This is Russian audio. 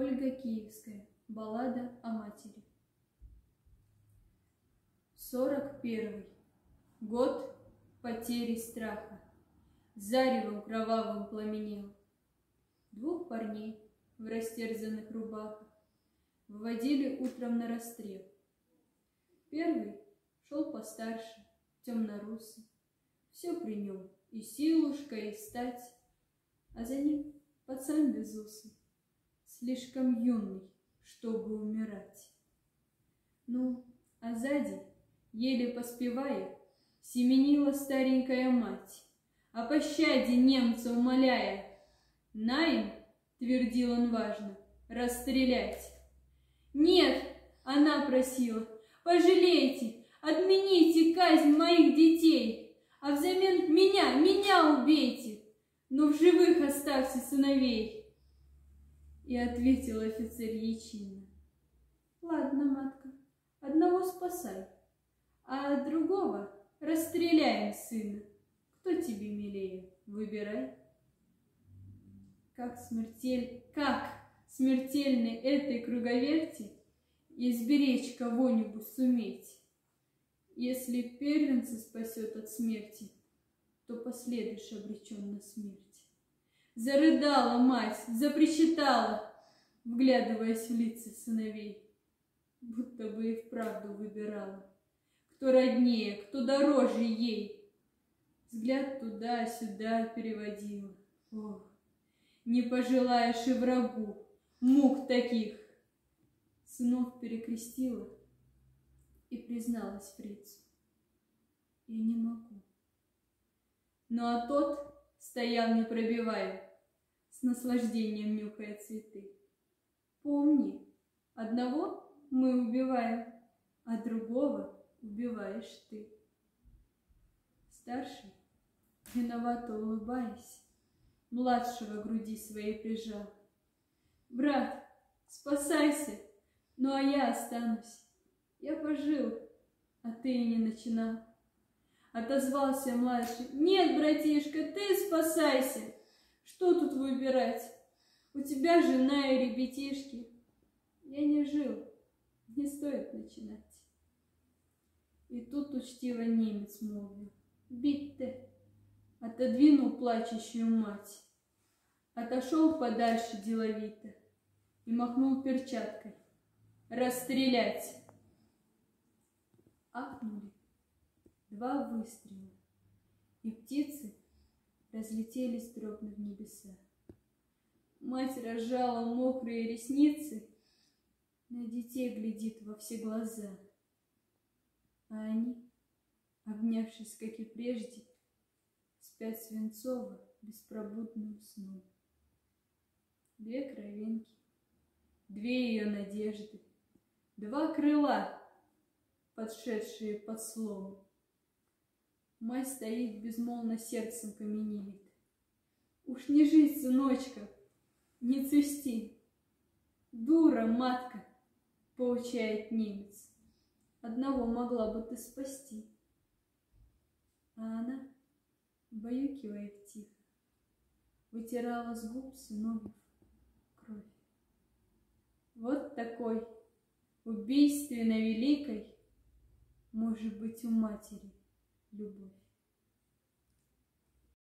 Ольга Киевская. Баллада о матери. Сорок первый. Год потери страха. Заревом кровавым пламенел. Двух парней в растерзанных рубахах Вводили утром на расстрел. Первый шел постарше, темно-русый, Все при нем, и силушка, и стать, А за ним пацан безусый, Слишком юный, чтобы умирать. Ну, а сзади, еле поспевая, Семенила старенькая мать, О пощаде немца умоляя. «Наим», — твердил он важно, — «расстрелять». «Нет», — она просила, — «пожалейте, отмените казнь моих детей, а взамен меня, меня убейте, но в живых оставьте сыновей». И ответил офицер ячинно, «Ладно, матка, одного спасай, а другого расстреляем сына. Кто тебе милее, выбирай». Как смертель, как смертельной этой круговерти изберечь кого-нибудь суметь. Если первенца спасет от смерти, то последуешь обречен на смерть. Зарыдала мать, запричитала, вглядываясь в лица сыновей, будто бы и вправду выбирала, кто роднее, кто дороже ей. Взгляд туда-сюда переводила. Ох, не пожелаешь и врагу мук таких. Сынов перекрестила и призналась фрицу. Я не могу. Ну а тот стоял не пробивая, с наслаждением нюхая цветы. Помни, одного мы убиваем, а другого убиваешь ты. Старший, виновато улыбаясь, младшего груди своей прижал. Брат, спасайся, ну а я останусь. Я пожил, а ты и не начинал. Отозвался младший. Нет, братишка, ты спасайся. Что тут выбирать? У тебя жена и ребятишки. Я не жил, не стоит начинать. И тут учтиво немец молвил. Бить-то! Отодвинул плачущую мать. Отошел подальше деловито и махнул перчаткой. «Расстрелять!» Ахнули два выстрела, и птицы разлетелись дробно в небеса. Мать разжала мокрые ресницы, на детей глядит во все глаза. А они, обнявшись, как и прежде, спят свинцово беспробудным сном. Две кровинки две ее надежды, два крыла, подшедшие под слом. Мать стоит безмолвно сердцем каменеет. Уж не жить, сыночка, не цвести. Дура, матка, поучает немец. Одного могла бы ты спасти. А она, баюкивая тихо, вытирала с губ сыновьев вот такой, убийственно великой, может быть у матери любовь.